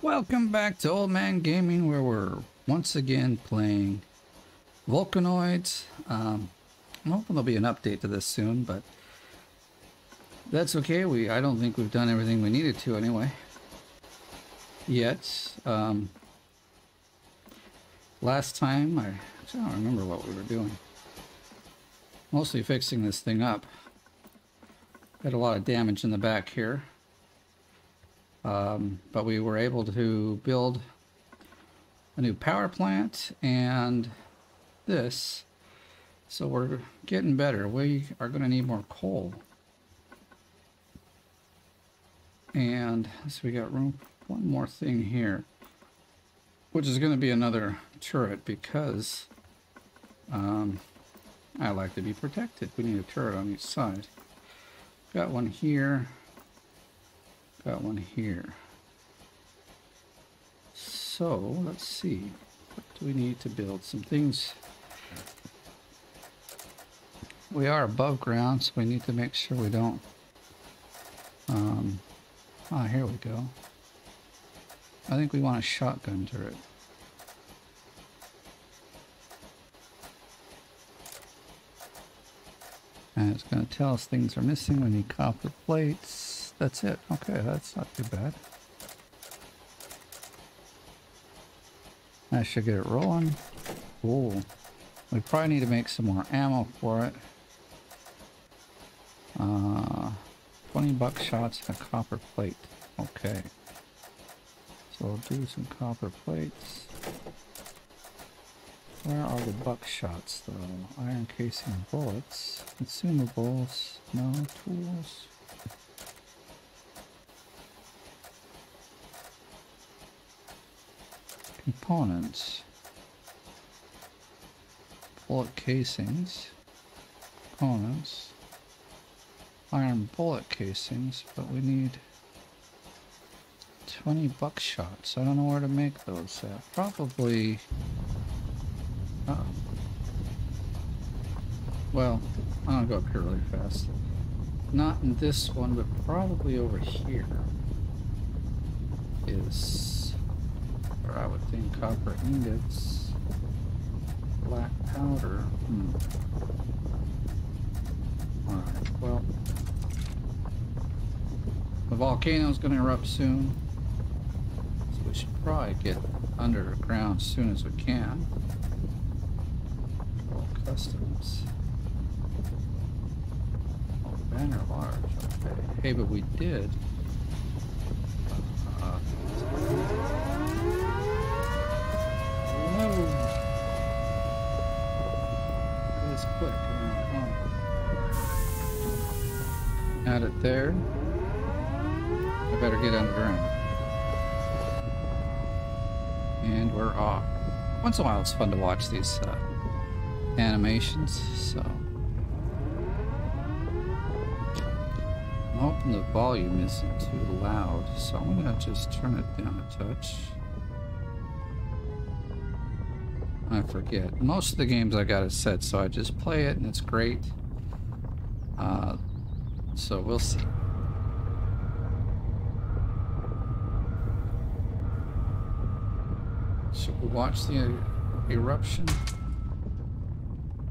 Welcome back to Old Man Gaming, where we're once again playing Volcanoids. Um, I'm hoping there'll be an update to this soon, but that's okay. We I don't think we've done everything we needed to anyway. Yet. Um, last time, I, I don't remember what we were doing. Mostly fixing this thing up. Had a lot of damage in the back here. Um, but we were able to build a new power plant and this. So we're getting better. We are going to need more coal. And so we got room one more thing here, which is going to be another turret because um, I like to be protected. We need a turret on each side. Got one here. Got one here. So, let's see. What do we need to build? Some things. We are above ground, so we need to make sure we don't... Um, ah, here we go. I think we want a shotgun turret. And it's going to tell us things are missing. We need copper plates. That's it. Okay, that's not too bad. I should get it rolling. Cool. We probably need to make some more ammo for it. Uh, 20 buckshots and a copper plate. Okay. So we'll do some copper plates. Where are the buckshots though? Iron casing bullets. Consumables. No tools. Components. Bullet casings. Components. Iron bullet casings, but we need 20 buckshots. I don't know where to make those at. Probably uh. Well, I'll go up here really fast. Not in this one, but probably over here is I would think copper ingots, black powder. Hmm. Alright, well, the volcano's going to erupt soon, so we should probably get underground as soon as we can customs. Oh, banner large. Okay. Hey, but we did. Uh, no. It is quick. Add it there. I better get underground. And we're off. Once in a while, it's fun to watch these. Uh, animations, so. I'm hoping the volume isn't too loud, so I'm gonna just turn it down a touch. I forget. Most of the games I got it set, so I just play it and it's great. Uh, so we'll see. Should we watch the eruption?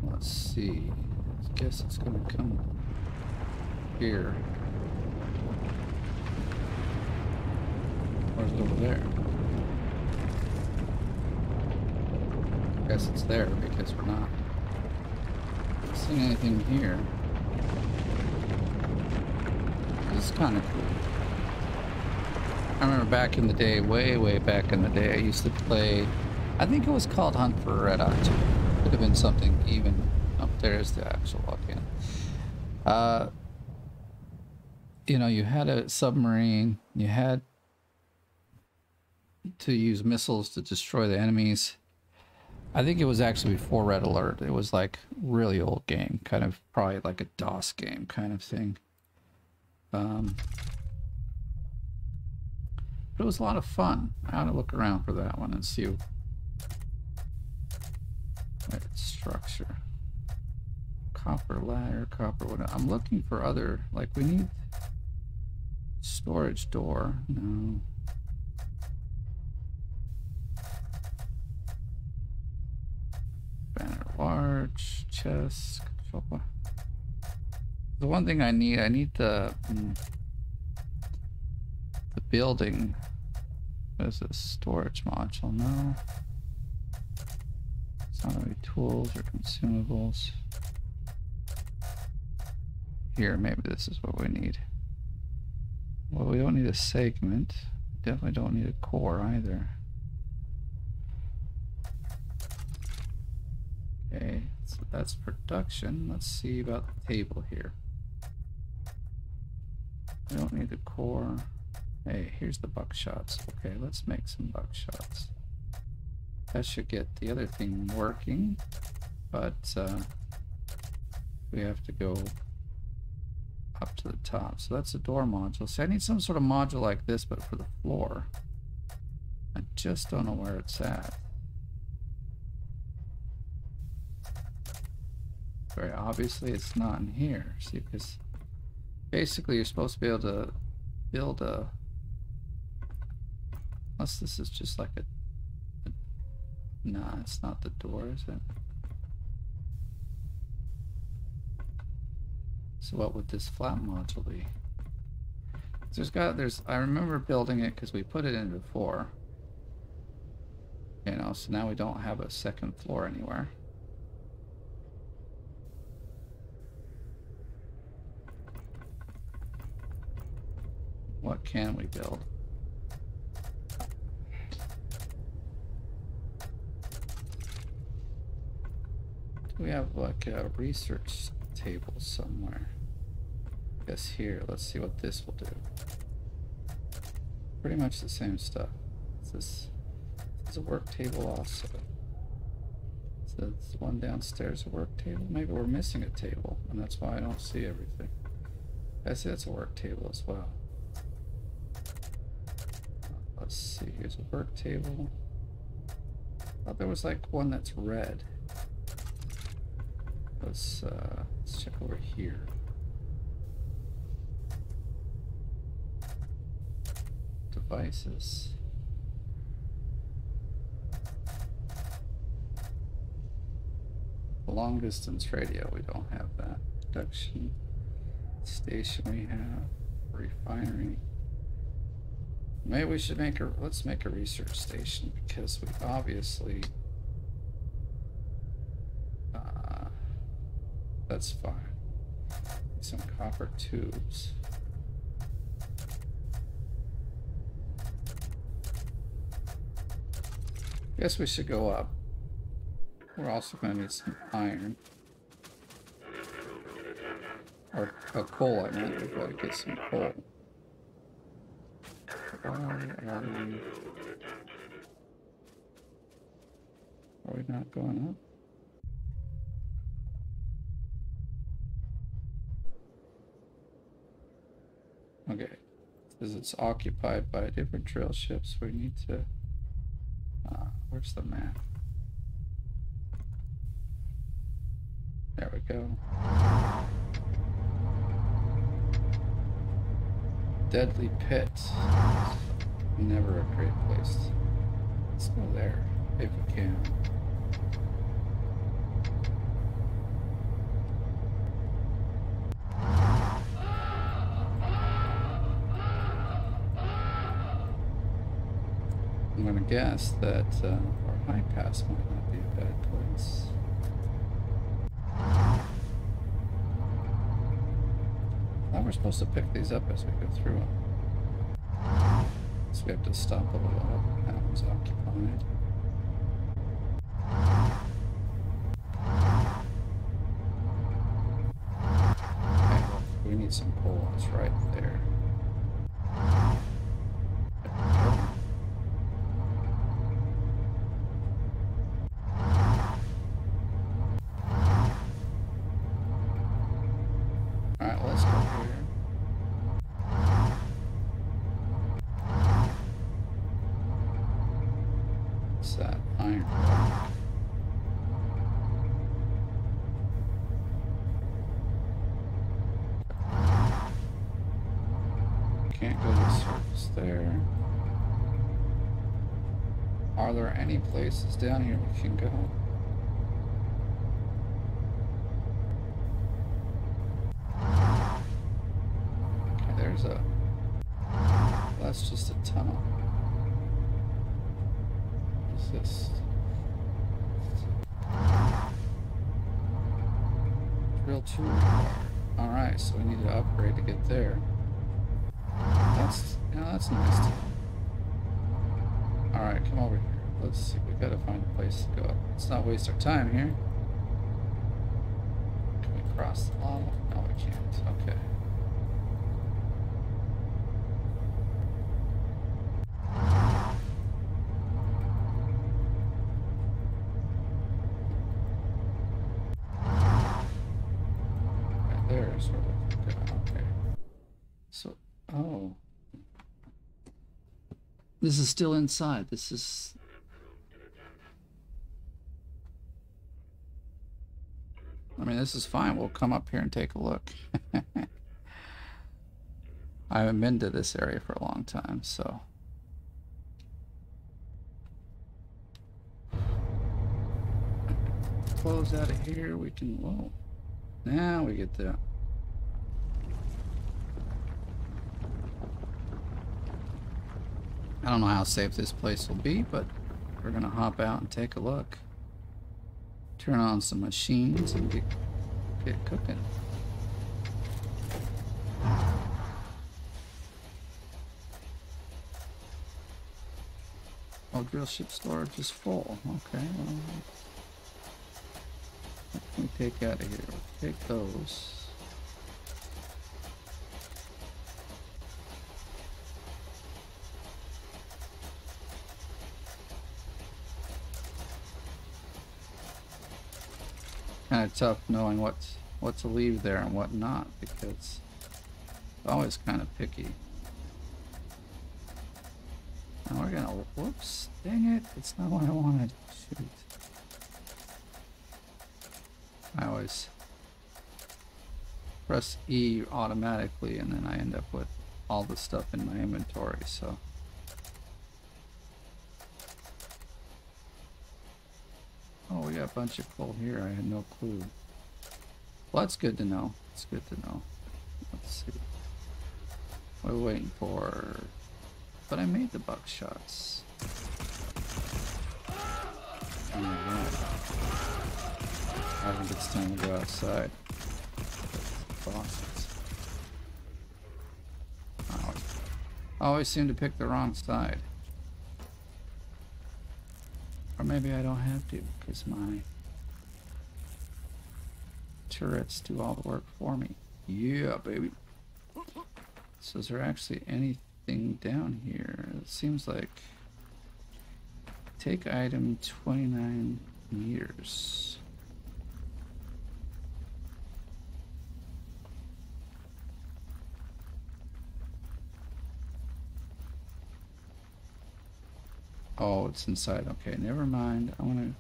Let's see. I guess it's going to come here. Or is it over there? I guess it's there because we're not seeing anything here. This is kind of cool. I remember back in the day, way, way back in the day, I used to play, I think it was called Hunt for Red October could have been something even up there's the actual volcano. Uh, you know, you had a submarine, you had to use missiles to destroy the enemies. I think it was actually before Red Alert. It was like really old game, kind of probably like a DOS game kind of thing. Um, but it was a lot of fun. I ought to look around for that one and see what structure. Copper ladder, copper whatever. I'm looking for other, like we need storage door. No. Banner large, chest. The one thing I need, I need the mm, the building. What is this storage module? No. It's not really tools or consumables. Here, maybe this is what we need. Well, we don't need a segment. Definitely don't need a core either. Okay, so that's production. Let's see about the table here. We don't need the core. Hey, here's the buckshots. Okay, let's make some buckshots. That should get the other thing working, but uh, we have to go up to the top. So that's a door module. So I need some sort of module like this, but for the floor. I just don't know where it's at. Very obviously it's not in here. See, because basically you're supposed to be able to build a... Unless this is just like a... a nah, it's not the door, is it? So what would this flat module be? There's got, there's, I remember building it because we put it in before. You know, so now we don't have a second floor anywhere. What can we build? Do we have like a research table somewhere? guess here, let's see what this will do. Pretty much the same stuff. Is this, is a work table also? Is the one downstairs a work table? Maybe we're missing a table, and that's why I don't see everything. I see that's a work table as well. Let's see, here's a work table. I thought there was like one that's red. Let's, uh, let's check over here. devices. Long distance radio, we don't have that. Production station we have. Refinery. Maybe we should make a, let's make a research station because we obviously, uh, that's fine. Some copper tubes. Guess we should go up. We're also going to need some iron. Or uh, coal, I meant. We've got to get some coal. Why are we... Are we not going up? Okay. Because it's occupied by different drill ships, we need to... Uh, where's the map? There we go. Deadly Pit. Never a great place. Let's go there, if we can. I'm going to guess that uh, our high pass might not be a bad place. Now we're supposed to pick these up as we go through them. We have to stop a little. That one's occupied. Okay, we need some coal. It's surface there. Are there any places down here we can go? tunnel. What's this? Drill two. Alright, so we need to upgrade to get there. That's, yeah, that's nice. Alright, come over here. Let's see, we gotta find a place to go. Let's not waste our time here. Can we cross the lava? No, we can't. Okay. Right there, sort of. Yeah, Okay. So, oh. This is still inside. This is. I mean, this is fine. We'll come up here and take a look. I haven't been to this area for a long time, so. Close out of here. We can. Whoa. Now we get the. I don't know how safe this place will be, but we're gonna hop out and take a look. Turn on some machines and get, get cooking. Oh, drill ship storage is full. Okay, well, what can we take out of here? We'll take those. Kind of tough knowing what what to leave there and what not because it's always kind of picky. And we're gonna whoops, dang it, it's not what I wanted. Shoot. I always press E automatically and then I end up with all the stuff in my inventory, so Oh, we got a bunch of coal here. I had no clue. Well, that's good to know. It's good to know. Let's see. What are we waiting for? But I made the buckshots. Oh my god. I think it's time to go outside. Bosses. I always seem to pick the wrong side. Or maybe I don't have to, because my turrets do all the work for me. Yeah, baby. So is there actually anything down here? It seems like take item 29 meters. Oh, it's inside. Okay, never mind. I want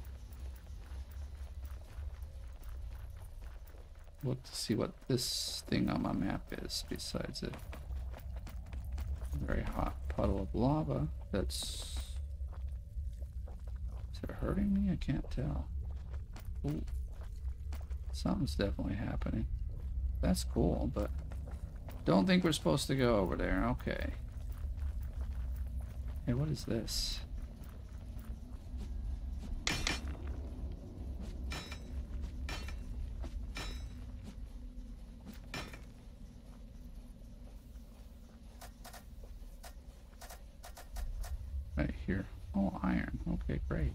to look to see what this thing on my map is besides a very hot puddle of lava that's... Is it hurting me? I can't tell. Ooh. Something's definitely happening. That's cool, but don't think we're supposed to go over there. Okay. Hey, what is this? Right here. Oh, iron. Okay, great.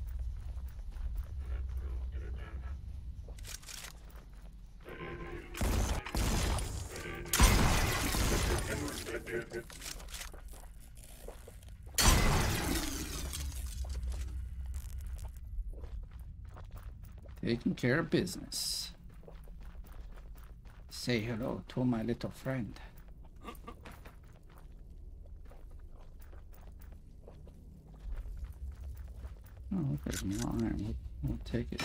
Taking care of business. Say hello to my little friend. Oh, there's iron. We'll, we'll take it.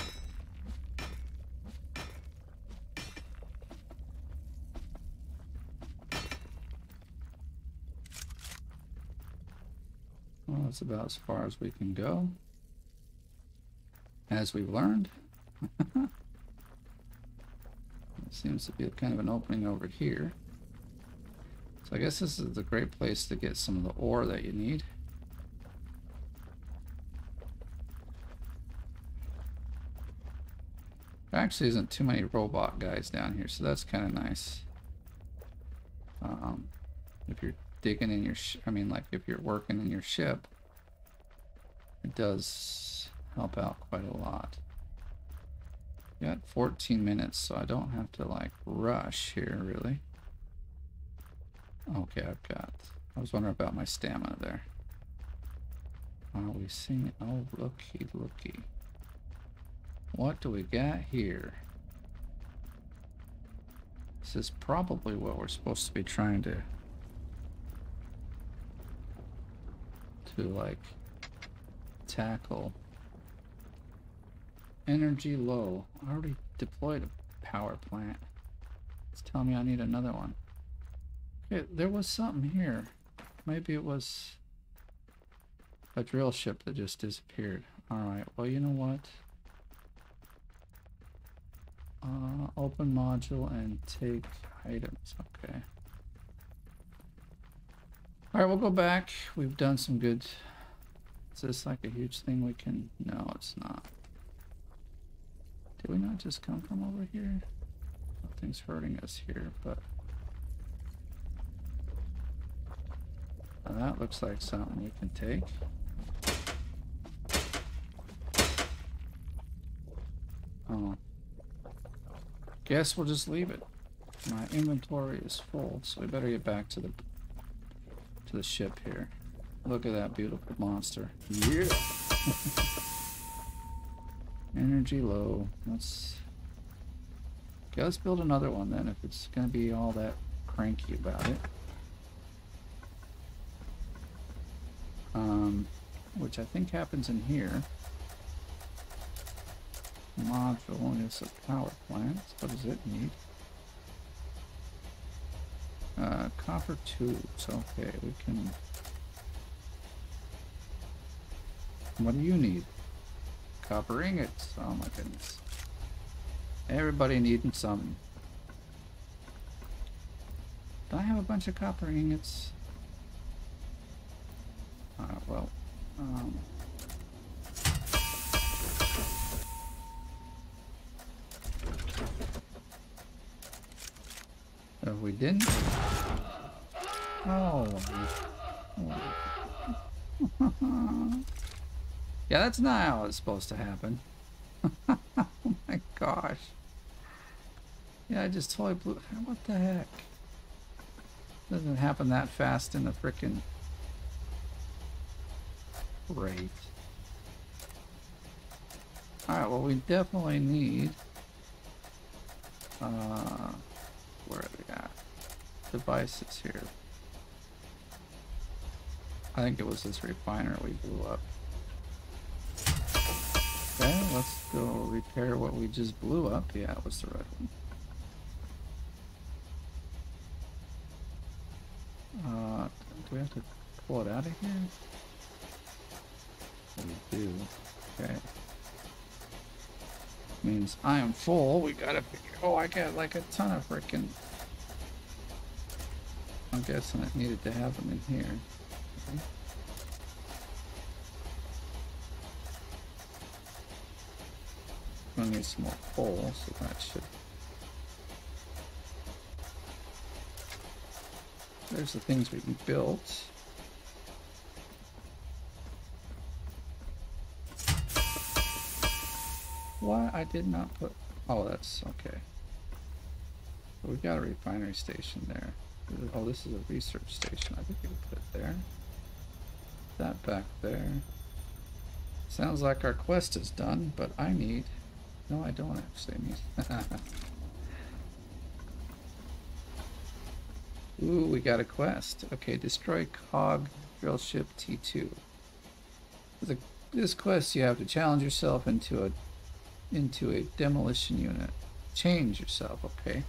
Well, that's about as far as we can go. As we've learned. Seems to be kind of an opening over here. So I guess this is a great place to get some of the ore that you need. There actually isn't too many robot guys down here, so that's kind of nice. Um, if you're digging in your, I mean, like if you're working in your ship, it does help out quite a lot. Got 14 minutes, so I don't have to like rush here, really. Okay, I've got. I was wondering about my stamina there. Are we seeing? Oh, looky, looky. What do we got here? This is probably what we're supposed to be trying to to like tackle. Energy low. I already deployed a power plant. It's telling me I need another one. Okay, there was something here. Maybe it was a drill ship that just disappeared. Alright, well you know what? Uh, open module and take items. Okay. Alright, we'll go back. We've done some good... Is this like a huge thing we can... No, it's not. Did we not just come from over here? Nothing's hurting us here, but... Now that looks like something we can take. Oh. Guess we'll just leave it. My inventory is full, so we better get back to the to the ship here. Look at that beautiful monster. Yeah. Energy low. Let's okay, let's build another one then if it's gonna be all that cranky about it. Um, which I think happens in here module is a power plant. What does it need? Uh, copper tubes. Okay, we can... What do you need? Copper ingots. Oh my goodness. Everybody needing some. Do I have a bunch of copper ingots? Uh, well, um... If we didn't? Oh. yeah, that's not how it's supposed to happen. oh my gosh. Yeah, I just totally blew... What the heck? Doesn't happen that fast in the frickin' rate. Alright, well we definitely need... Uh, where are they at? Devices here. I think it was this refiner we blew up. Okay, let's go repair what we just blew up. Yeah, it was the red one. Uh, do we have to pull it out of here? We do. Okay. Means I am full. We gotta figure. Oh, I got like a ton of freaking. I'm guessing I needed to have them in here. Okay. I need some more coal, so that should. There's the things we built. Why I did not put... Oh, that's okay. we've got a refinery station there. Oh, this is a research station. I think we can put it there. That back there. Sounds like our quest is done, but I need... No, I don't actually. Ooh, we got a quest. Okay, destroy cog drill ship T2. this quest, you have to challenge yourself into a into a demolition unit. Change yourself, okay?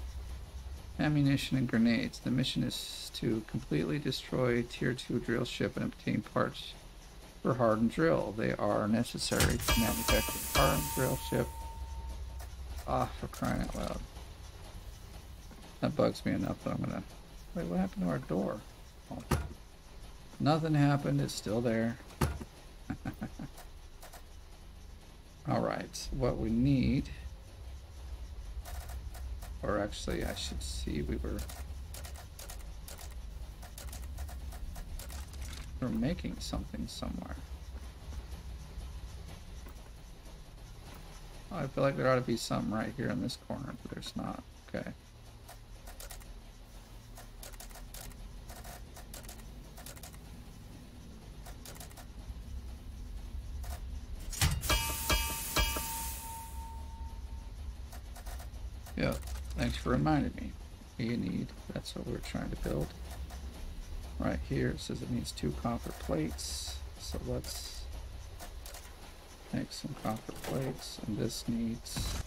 Ammunition and grenades. The mission is to completely destroy Tier 2 drill ship and obtain parts for hardened drill. They are necessary to manufacture hardened drill ship. Ah, for crying out loud. That bugs me enough that I'm gonna Wait, what happened to our door? Oh. Nothing happened. It's still there. All right. What we need, or actually, I should see. We were we're making something somewhere. I feel like there ought to be something right here in this corner, but there's not. Okay. Yep, thanks for reminding me. You need, that's what we're trying to build. Right here, it says it needs two copper plates. So let's make some copper plates, and this needs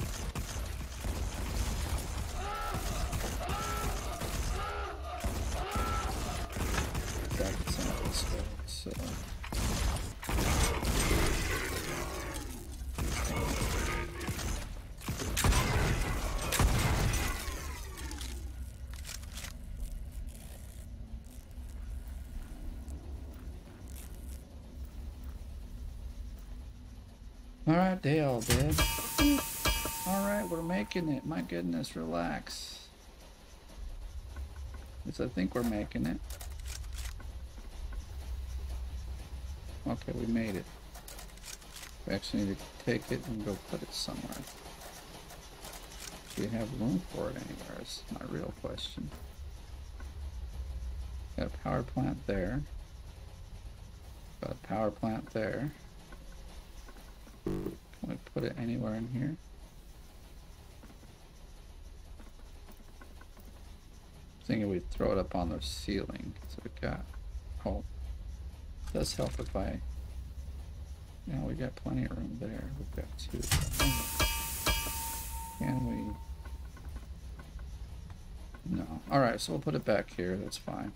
goodness, relax. Yes, I think we're making it. Okay, we made it. We actually need to take it and go put it somewhere. Do we have room for it anywhere is my real question. Got a power plant there. Got a power plant there. Can we put it anywhere in here? Thinking we'd throw it up on the ceiling. So we got. Oh, does help if I. Yeah, we got plenty of room there. We've got two. Can we? No. All right, so we'll put it back here. That's fine.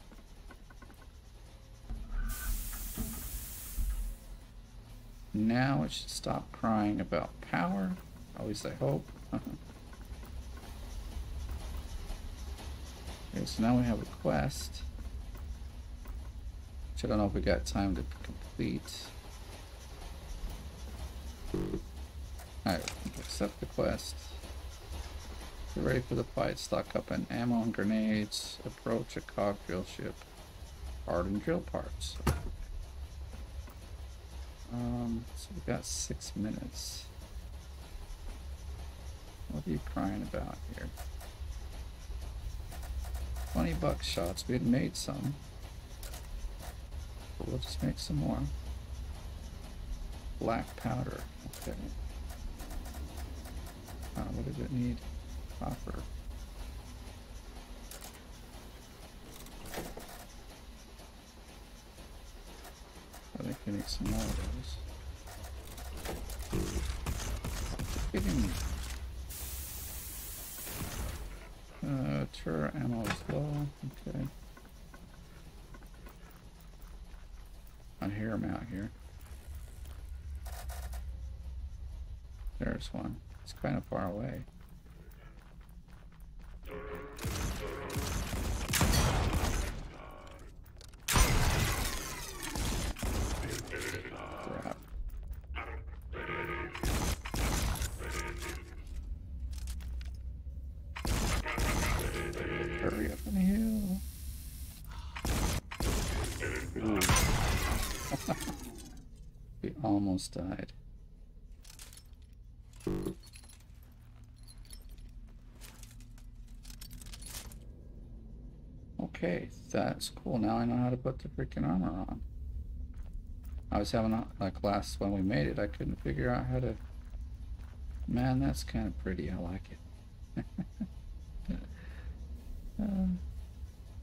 Now it should stop crying about power. At least I hope. okay, so now we have a quest. Which I don't know if we got time to complete. Alright, accept the quest. Get ready for the fight. Stock up on ammo and grenades. Approach a cog drill ship. Hardened drill parts. Um, so we've got six minutes. What are you crying about here? 20 buck shots. We had made some. But we'll just make some more. Black powder. Okay. Uh, what does it need? Copper. I think we need some more of those. Turret ammo is low. Okay. I hear him out here. There's one. It's kind of far away. Almost died. Okay, that's cool. Now I know how to put the freaking armor on. I was having a, like last when we made it, I couldn't figure out how to. Man, that's kind of pretty. I like it. Uh,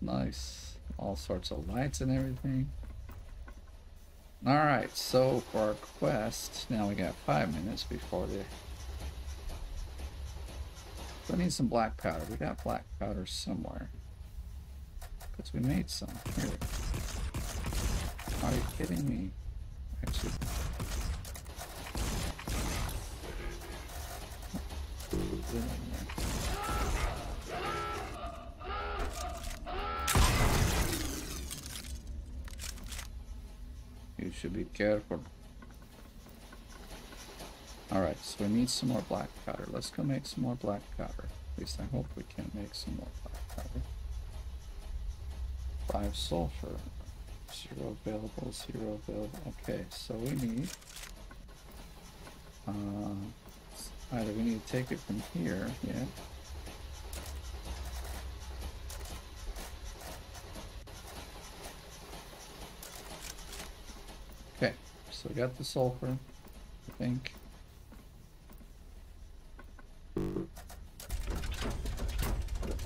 nice. All sorts of lights and everything. Alright, so for our quest, now we got five minutes before the... I need some black powder. We got black powder somewhere. Because we made some. Here. Are you kidding me? Actually it in there. Should be careful. Alright, so we need some more black powder. Let's go make some more black powder. At least I hope we can make some more black powder. Five sulfur. Zero available, zero available. Okay, so we need... Uh, either we need to take it from here, yeah. So I got the sulfur, I think.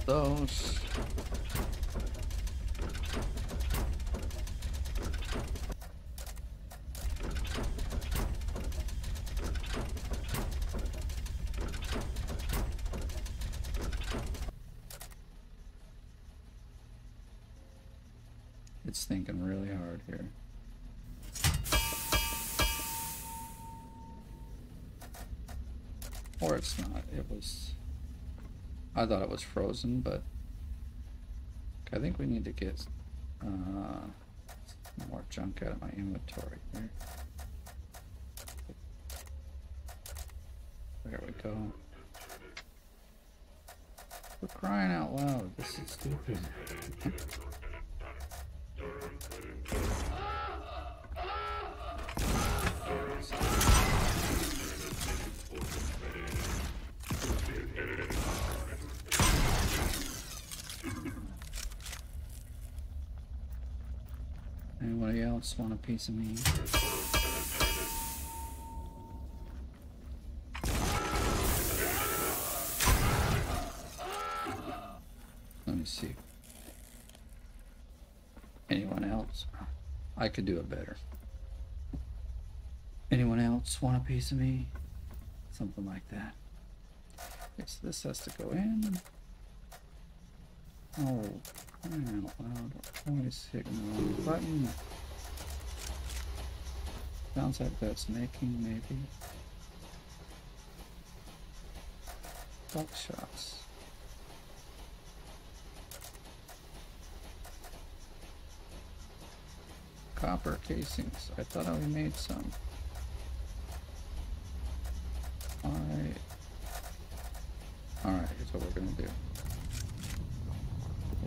those. Or it's not. It was... I thought it was frozen, but... I think we need to get uh, more junk out of my inventory here. There we go. We're crying out loud. This is stupid. Else want a piece of me? Let me see. Anyone else? I could do it better. Anyone else want a piece of me? Something like that. Yes, this has to go in. Oh, crying out loud. Always hitting the wrong button. Sounds like that's making, maybe. Buckshots. Copper casings. I thought I made some. Alright. Alright, here's what we're gonna do.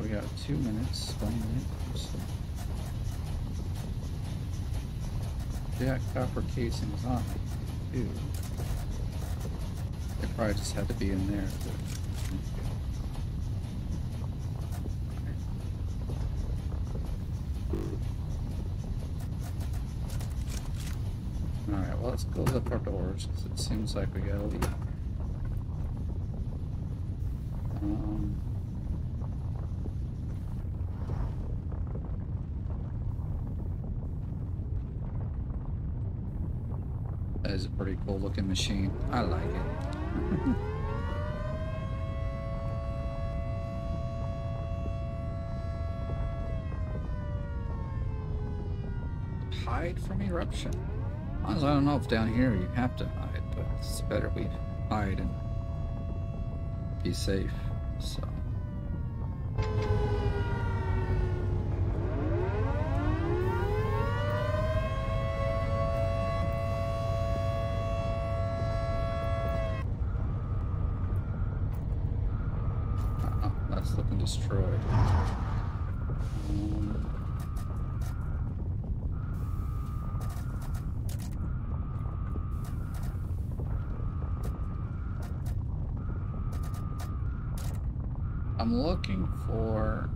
We got two minutes, one minute. So. Yeah, copper casings on it. Ew. They probably just had to be in there. Alright, well let's close up our doors because it seems like we gotta leave. Um, that is a pretty cool looking machine. I like it. hide from eruption. I don't know if down here you have to hide, but it's better we hide and be safe. So. Uh-oh, that's looking destroyed. I'm looking for.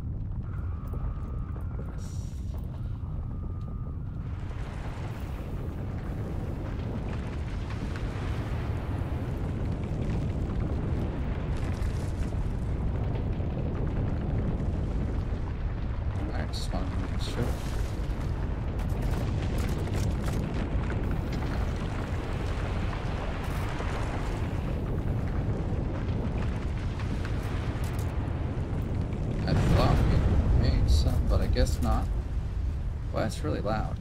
I just want to make sure. I thought we made some, but I guess not. Well, really loud.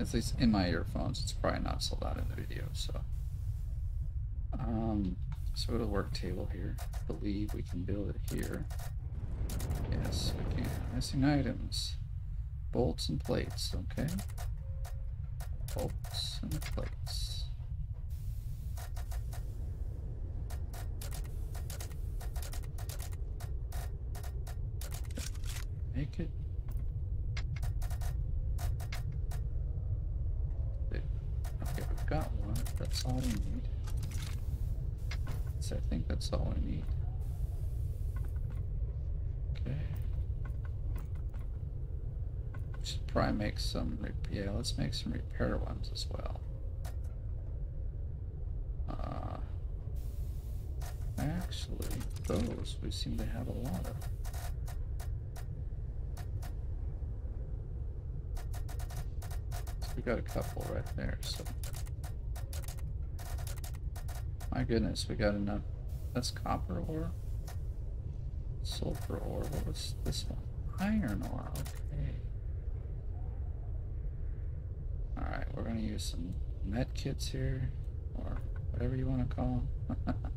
At least in my earphones. It's probably not so loud in the video, so. Um, so to work table here. believe we can build it here. Yes, we can. Missing items. Bolts and plates, okay. bolts and plates. Make it. Okay, we've got one. That's all we need. So I think that's all we need. Okay. Should probably make some, yeah, let's make some repair ones as well. Uh, actually, those we seem to have a lot of. We got a couple right there, so. My goodness, we got enough. That's copper ore. Sulfur ore. What was this one? Iron ore. Okay. Alright, we're going to use some med kits here. Or whatever you want to call them.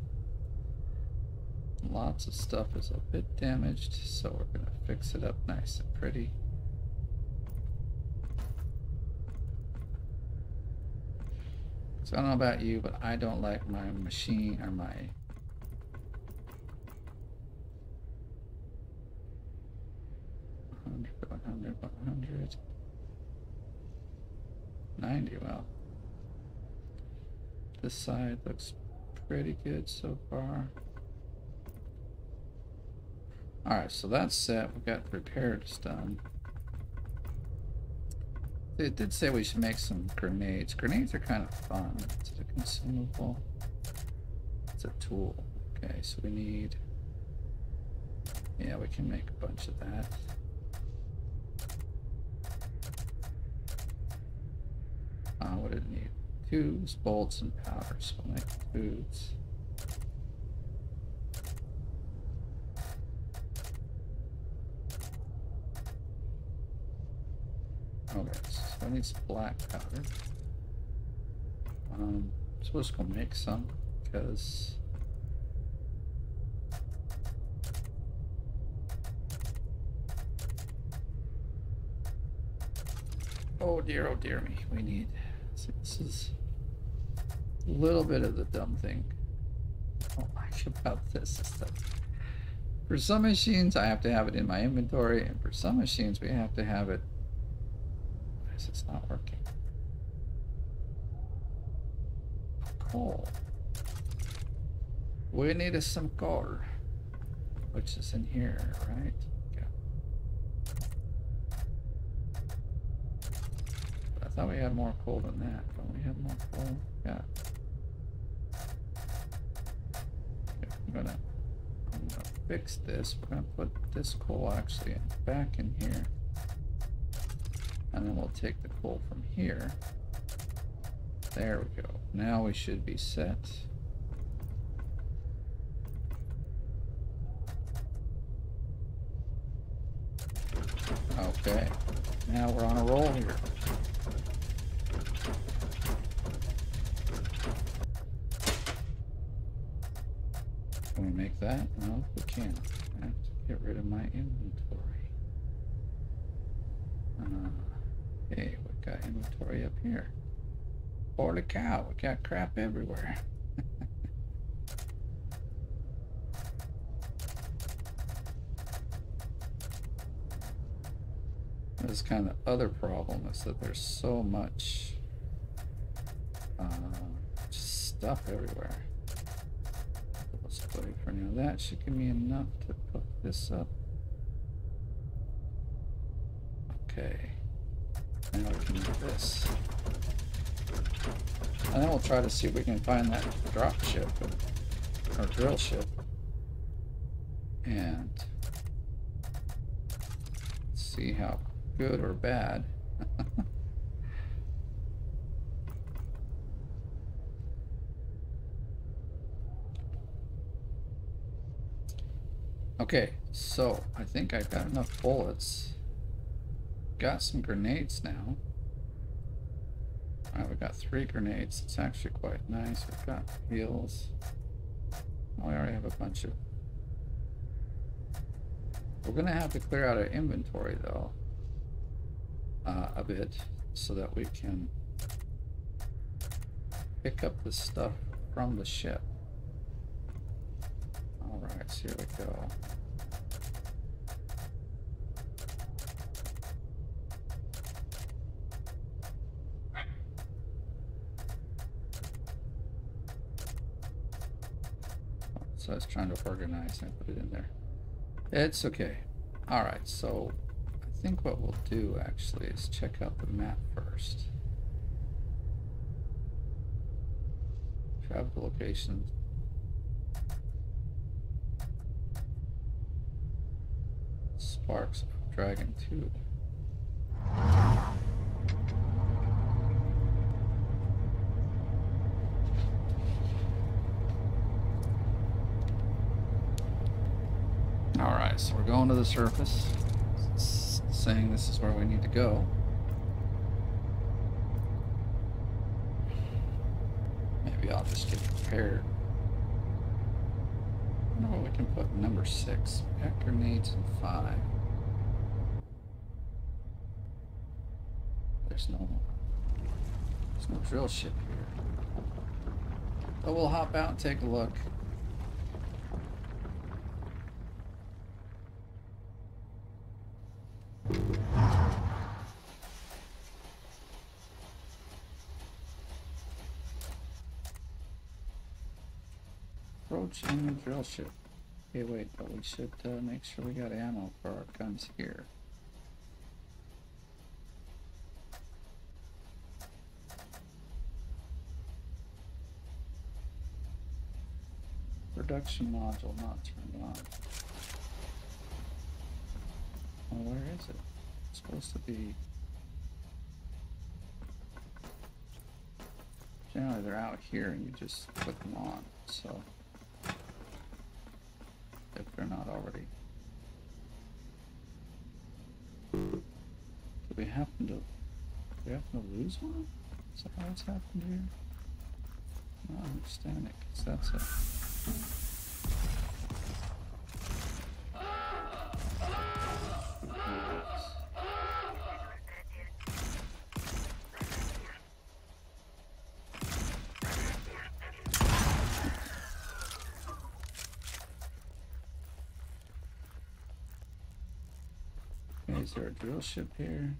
Lots of stuff is a bit damaged, so we're to fix it up nice and pretty. So I don't know about you, but I don't like my machine or my hundred, one hundred, one hundred. Ninety, well. This side looks pretty good so far. Alright, so that's set. We've got repairs done. It did say we should make some grenades. Grenades are kind of fun. It's a consumable. It's a tool. Okay, so we need... Yeah, we can make a bunch of that. Uh, what did it need? Tubes, bolts, and powder. So we'll make tubes. Okay, I need some black powder. Um, so we're just gonna make some because Oh dear, oh dear me. We need see, this is a little bit of the dumb thing I don't like about this is that for some machines I have to have it in my inventory and for some machines we have to have it not working. Coal. We needed some coal. Which is in here, right? I thought we had more coal than that. Don't we have more coal? Yeah. I'm gonna I'm gonna fix this. We're gonna put this coal actually back in here. And then we'll take the coal from here. There we go. Now we should be set. Okay. Now we're on a roll here. Can we make that? No, we can't. I have to get rid of my inventory. Uh, Hey, we got inventory up here. Holy cow, we got crap everywhere. This kind of other problem is that there's so much uh, stuff everywhere. Let's play for now. That should give me enough to put this up. Okay. We can this. And then we'll try to see if we can find that drop ship, or drill ship. And see how good or bad. okay, so I think I've got enough bullets got some grenades now. Alright, we got three grenades. It's actually quite nice. We've got heals. Oh, we already have a bunch of... We're going to have to clear out our inventory, though. Uh, a bit, so that we can pick up the stuff from the ship. Alright, so here we go. So I was trying to organize and I put it in there. It's okay. Alright, so I think what we'll do actually is check out the map first. Travel locations. Sparks of Dragon 2. Alright, so we're going to the surface. It's saying this is where we need to go. Maybe I'll just get prepared. Wonder what we can put number six. Pack grenades and five. There's no there's no drill ship here. But we'll hop out and take a look. Approaching drill ship. Okay, wait, but we should uh, make sure we got ammo for our guns here. Production module not turned on. Oh, where is it? It's supposed to be... Generally they're out here and you just put them on, so not already. Do we happen to, we happen to lose one? Is that what's happened here? I don't understand it, because that's a... drill ship here?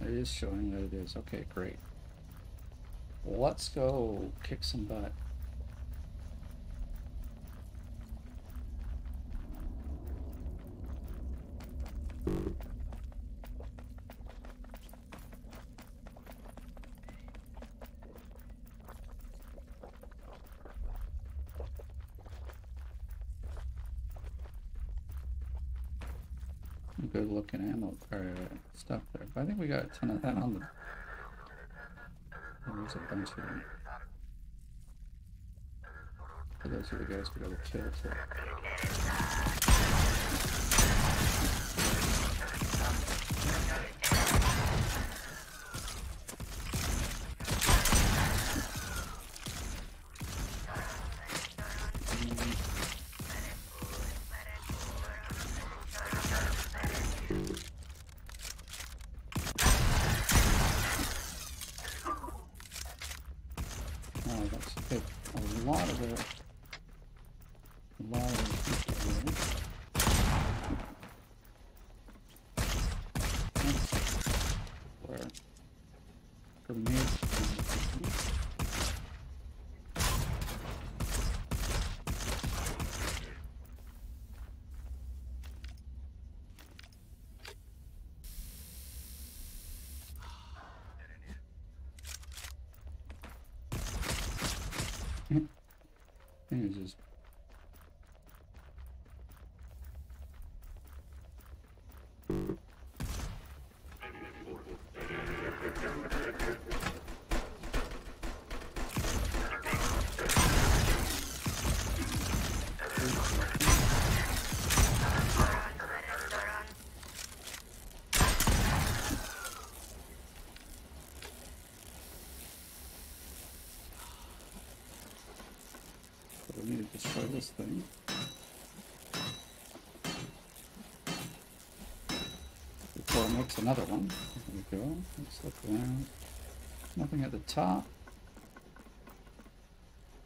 It is showing that it is. Okay, great. Let's go kick some butt. Good looking ammo or uh, stuff there. But I think we got a ton of that on the. There's a bunch of them. So those are the guys we gotta kill too. Oh, that's okay. A lot of it. A lot of it. Where? Grenades. I it's just We need to destroy this thing. Before it makes another one. There we go. Let's look around. Nothing at the top.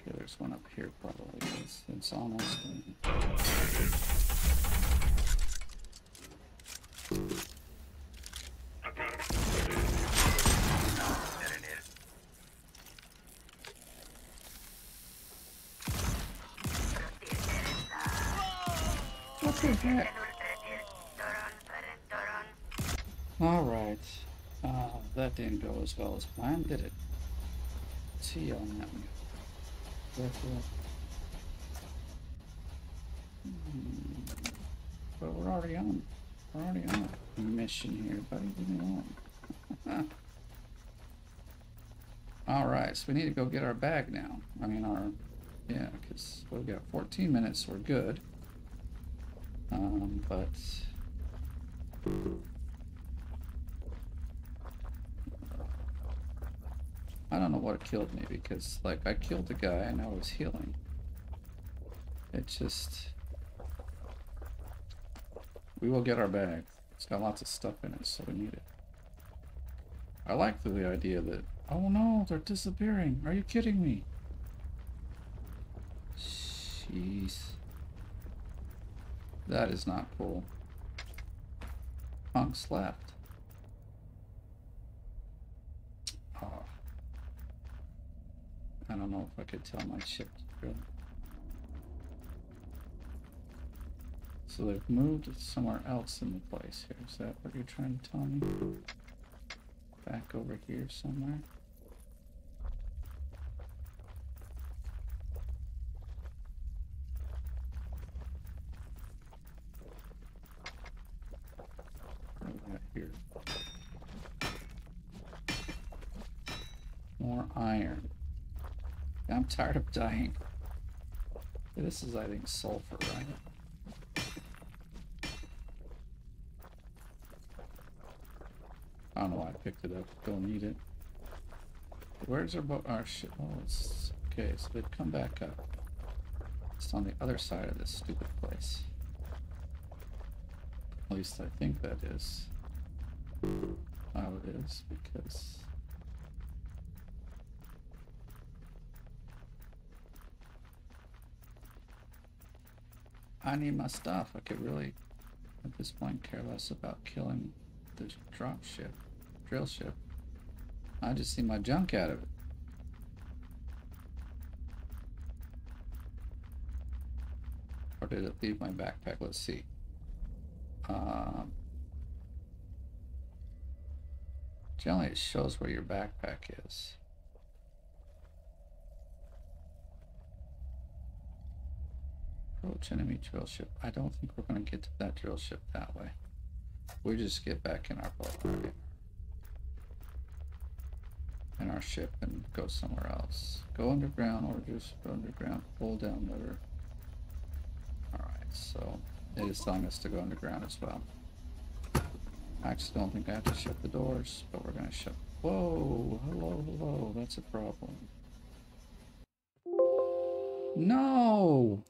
Okay, there's one up here probably. It's, it's almost. As well as planned, did it? See on that one. Therefore. Hmm. But we're already on. We're already on a mission here, buddy. Leave me alone. Alright, so we need to go get our bag now. I mean, our. Yeah, because we've got 14 minutes, we're good. Um, but. I don't know what killed me because, like, I killed the guy and I was healing. It just. We will get our bag. It's got lots of stuff in it, so we need it. I like the idea that. Oh no, they're disappearing. Are you kidding me? Jeez. That is not cool. Punks left. Oh. Ah. I don't know if I could tell my ship to. So they've moved somewhere else in the place here. Is that what you're trying to tell me? Back over here somewhere? Right here. More iron. I'm tired of dying. This is, I think, sulfur, right? I don't know why I picked it up. Don't need it. Where's our boat? Oh, our ship. Oh, it's okay. So they've come back up. It's on the other side of this stupid place. At least I think that is how it is because I need my stuff. I could really, at this point, care less about killing the drop ship, drill ship. I just need my junk out of it. Or did it leave my backpack? Let's see. Um, generally, it shows where your backpack is. Approach enemy drill ship. I don't think we're going to get to that drill ship that way. We just get back in our boat. In our ship and go somewhere else. Go underground or just go underground. Pull down lever. Alright, so it is telling us to go underground as well. I actually don't think I have to shut the doors, but we're going to shut. Whoa, hello, hello, that's a problem. No!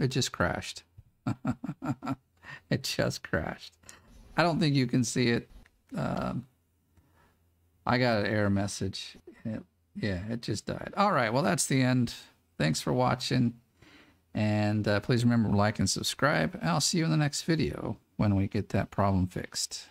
It just crashed. it just crashed. I don't think you can see it. Um, I got an error message. It, yeah, it just died. All right, well, that's the end. Thanks for watching. And uh, please remember to like and subscribe. I'll see you in the next video when we get that problem fixed.